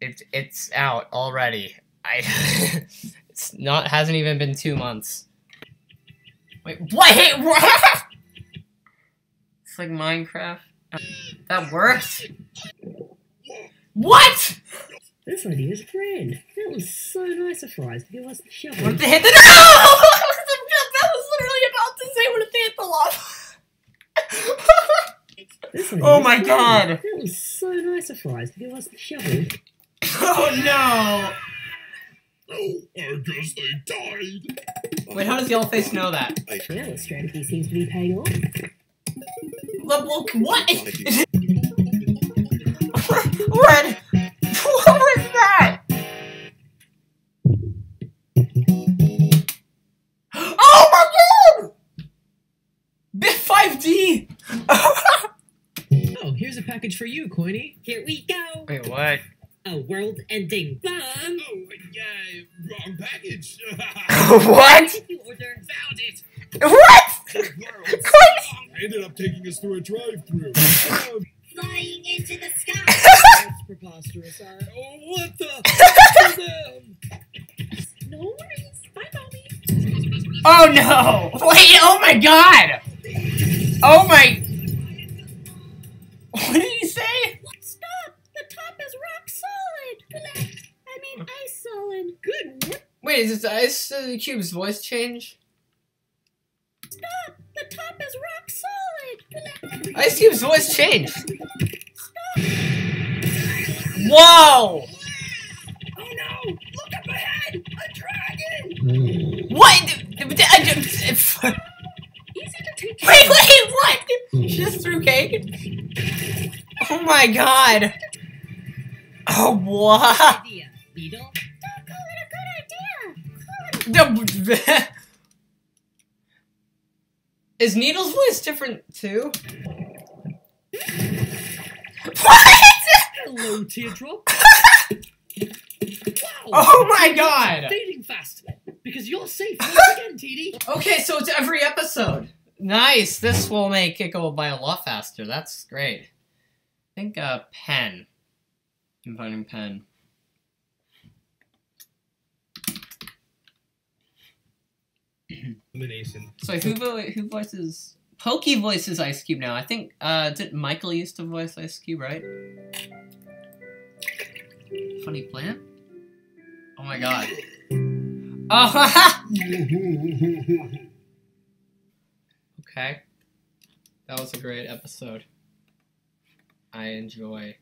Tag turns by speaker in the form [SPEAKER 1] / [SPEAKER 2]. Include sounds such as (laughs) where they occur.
[SPEAKER 1] It's it's out already. I (laughs) it's not hasn't even been two months. Wait, what? Hey, what? (laughs) It's like Minecraft. That worked. What?
[SPEAKER 2] This lady is grand. That was so nice of Fries to give us the shovel.
[SPEAKER 1] What if they hit the? (laughs) No! I was literally about to say what if they hit the lava. Oh my. God.
[SPEAKER 2] That was so nice of Fries to give us the shovel.
[SPEAKER 1] Oh no!
[SPEAKER 3] Oh, I guess they died.
[SPEAKER 1] Wait, how does Yellowface know that?
[SPEAKER 2] Well, the strategy seems to be paying off.
[SPEAKER 1] Look, look, what? Red! (laughs) What was that? Oh my god! Bit 5D! (laughs)
[SPEAKER 4] Oh, here's a package for you, Coiny.
[SPEAKER 2] Here we go.
[SPEAKER 1] Wait, what?
[SPEAKER 2] A world-ending bomb.
[SPEAKER 3] Oh, yeah, wrong package. (laughs) (laughs)
[SPEAKER 1] what?
[SPEAKER 2] You order.
[SPEAKER 3] Found it.
[SPEAKER 1] What?
[SPEAKER 3] World. I ended up taking us through a drive-through. Oh, (laughs)
[SPEAKER 2] Flying into the sky.
[SPEAKER 4] That's preposterous. I, oh, what the?
[SPEAKER 2] no worries. Bye, mommy.
[SPEAKER 1] Oh no! Wait, oh my god! Oh my. Wait, is this Ice uh, Cube's voice change?
[SPEAKER 2] Stop. The top is rock solid. (laughs)
[SPEAKER 1] Ice Cube's voice changed. Whoa!
[SPEAKER 3] oh no! Look up ahead! A dragon!
[SPEAKER 1] What? I just-
[SPEAKER 2] Easy to teach.
[SPEAKER 1] Wait, wait, what? She just threw cake? Oh my god. (laughs) Oh, what? (laughs) Is Needle's voice different too? What?
[SPEAKER 4] Hello, Teardrop. (laughs) wow.
[SPEAKER 1] Oh my god!
[SPEAKER 4] Fading fast. Because you're safe once (laughs) again, TD.
[SPEAKER 1] Okay, so it's every episode. Nice. This will make it go by a lot faster. That's great. I think uh pen. I'm finding pen. (clears throat)
[SPEAKER 3] Elimination.
[SPEAKER 1] So who vo- who voices Pokey voices Ice Cube now? I think uh did Michael used to voice Ice Cube, right? Funny plant? Oh my god. Oh haha! (laughs) Okay. That was a great episode. I enjoy